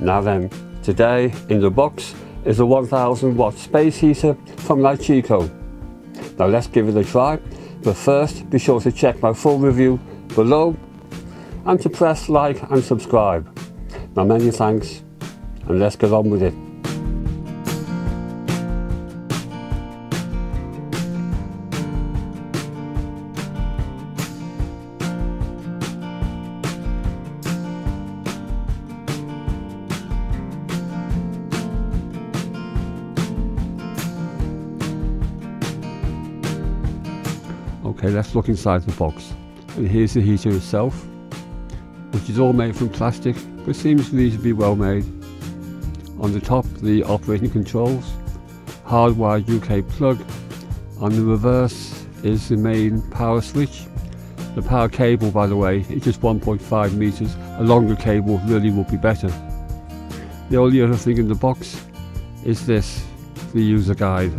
Now then, today in the box is a 1000 watt space heater from Lychico. Now let's give it a try, but first be sure to check my full review below and to press like and subscribe. Now many thanks and let's get on with it. Okay, let's look inside the box. And here's the heater itself, which is all made from plastic, but seems to be well made. On the top, the operating controls, hardwired UK plug. On the reverse is the main power switch. The power cable, by the way, is just 1.5 meters. A longer cable really would be better. The only other thing in the box is this, the user guide.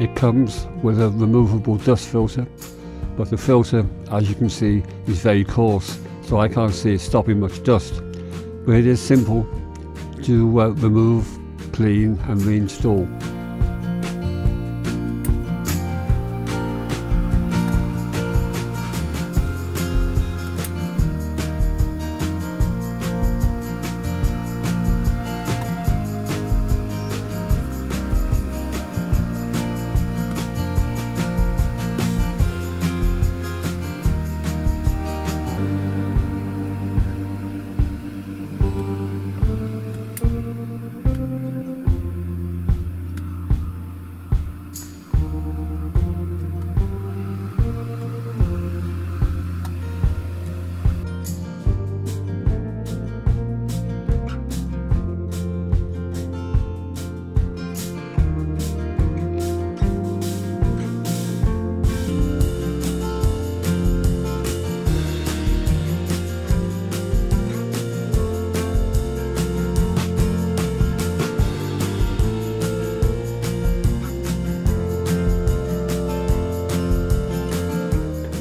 It comes with a removable dust filter, but the filter, as you can see, is very coarse, so I can't see it stopping much dust. But it is simple to uh, remove, clean and reinstall.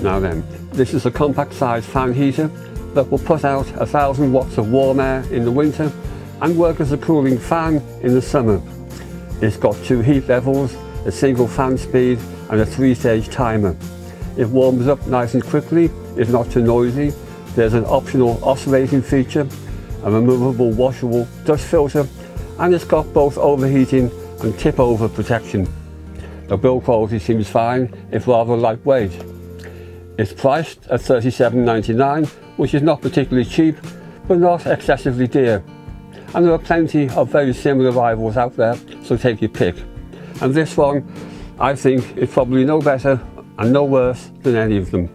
Now then, this is a compact size fan heater that will put out a thousand watts of warm air in the winter and work as a cooling fan in the summer. It's got two heat levels, a single fan speed and a three-stage timer. It warms up nice and quickly, it's not too noisy. There's an optional oscillating feature, a removable washable dust filter and it's got both overheating and tip over protection. The build quality seems fine, it's rather lightweight. It's priced at $37.99, which is not particularly cheap, but not excessively dear. And there are plenty of very similar rivals out there, so take your pick. And this one, I think, is probably no better and no worse than any of them.